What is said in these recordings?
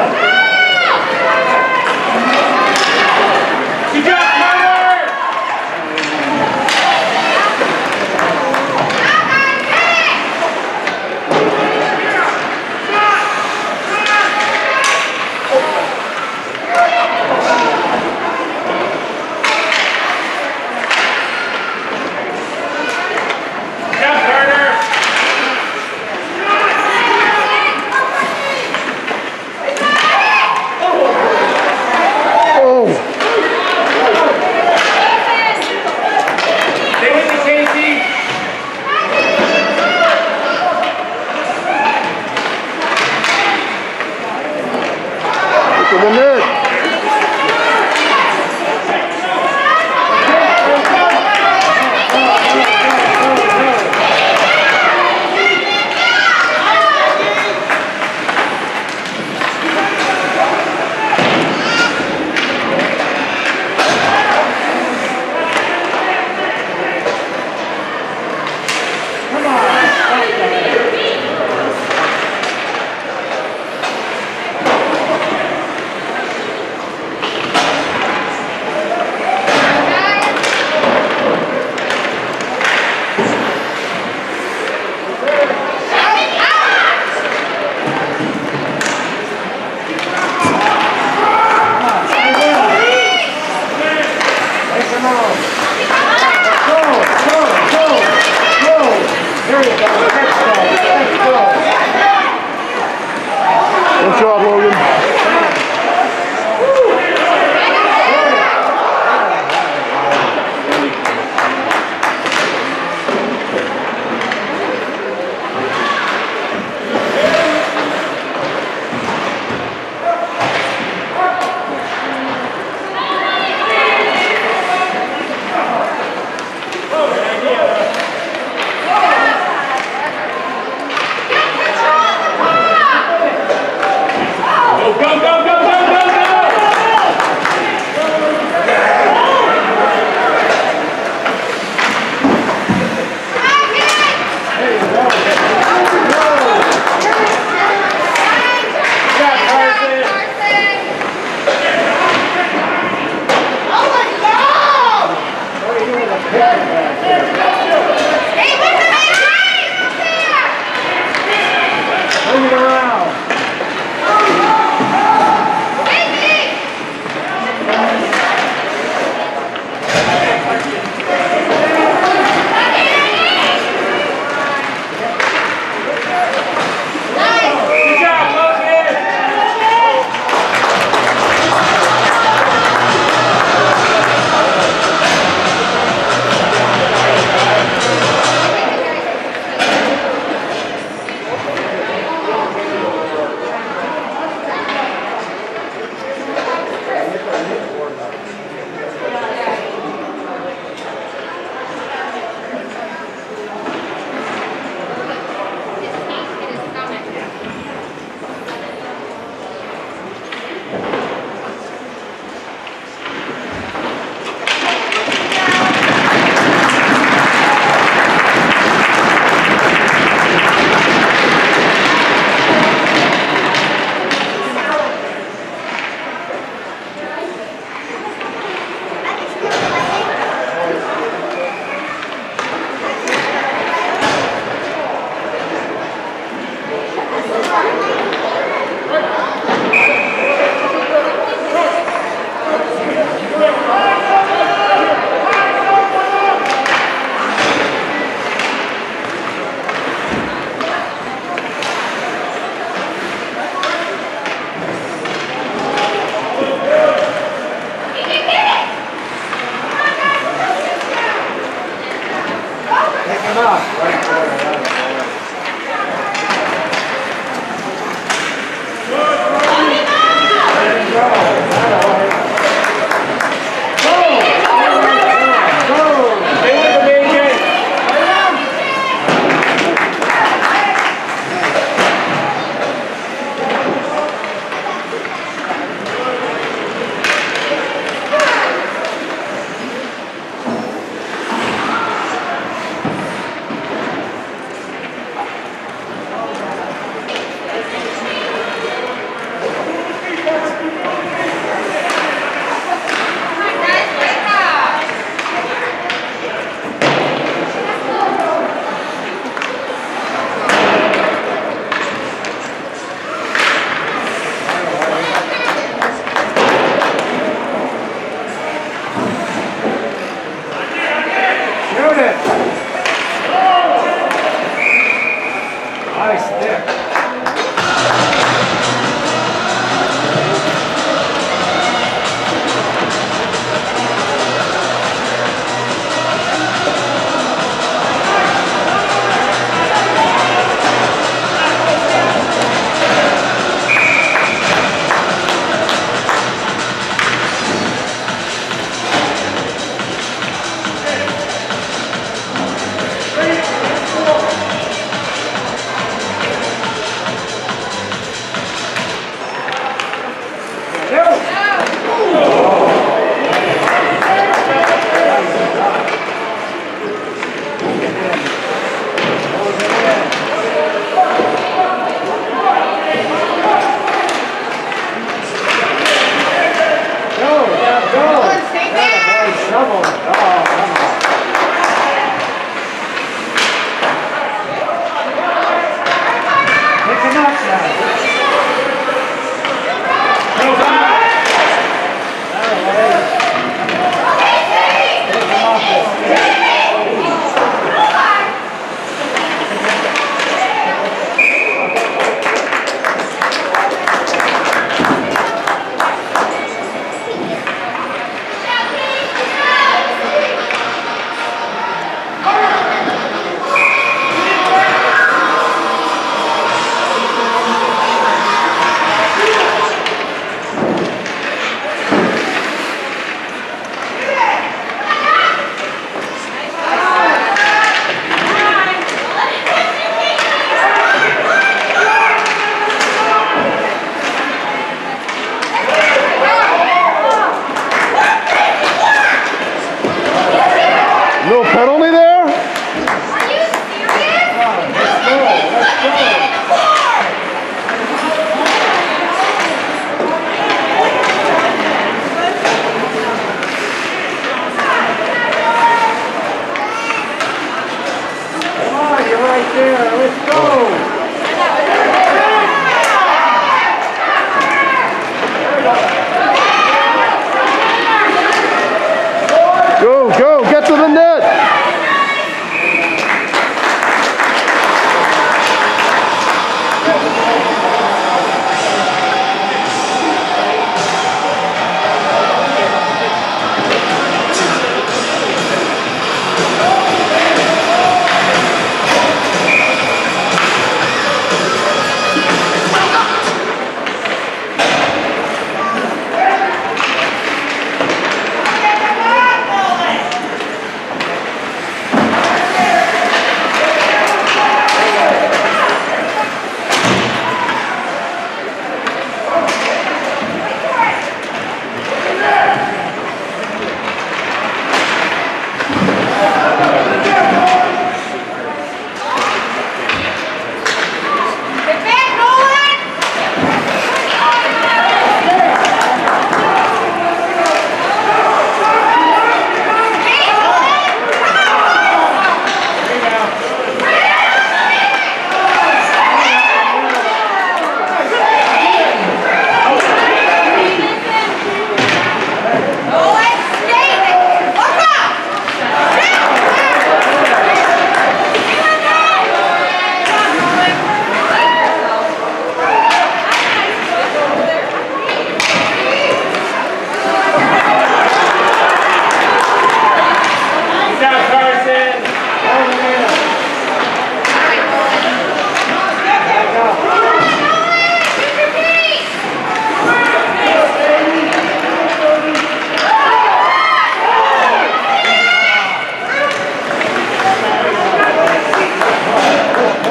Yeah. Yeah.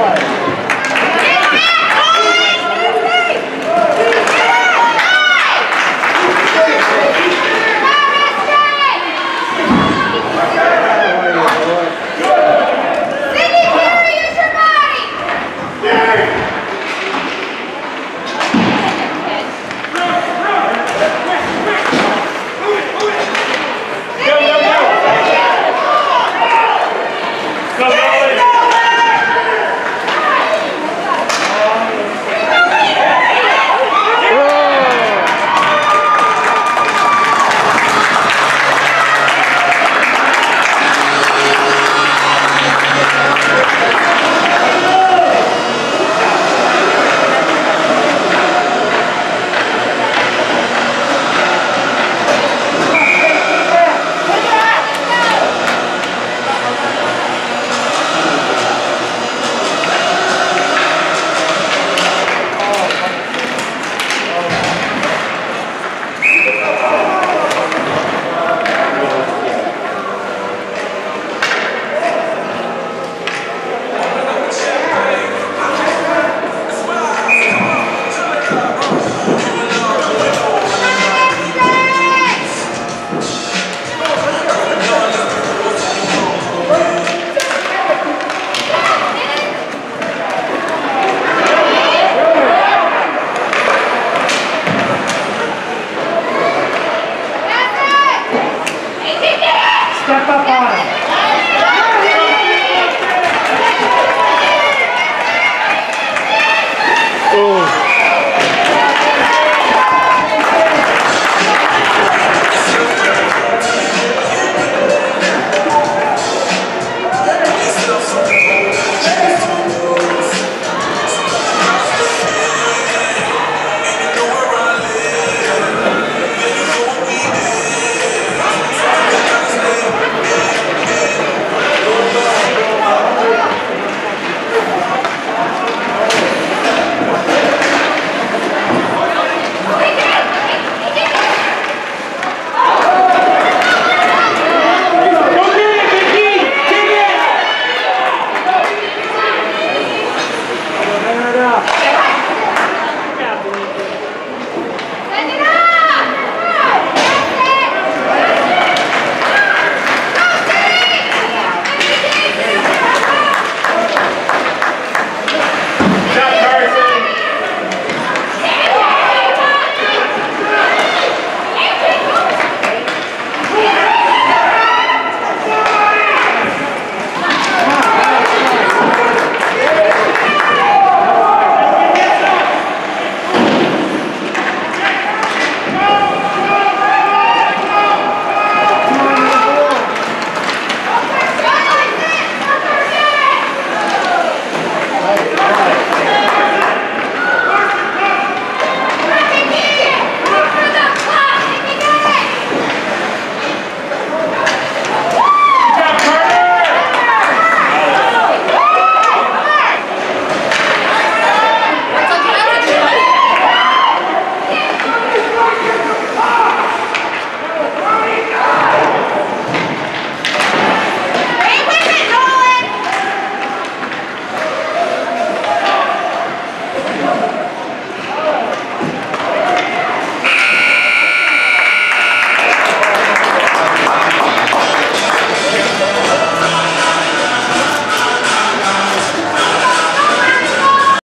Right.